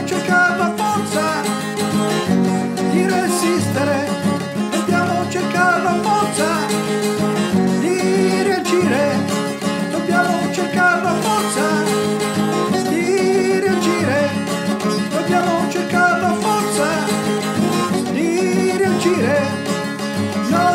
ho cercato a forza di resistere. Dobbiamo cercare a forza di reagire. Dobbiamo cercare a forza di reagire. Dobbiamo cercare a forza di reagire. No